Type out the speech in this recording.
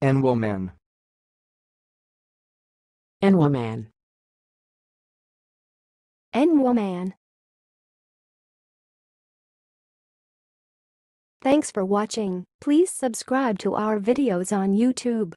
and woman and woman and woman Thanks for watching. Please subscribe to our videos on YouTube.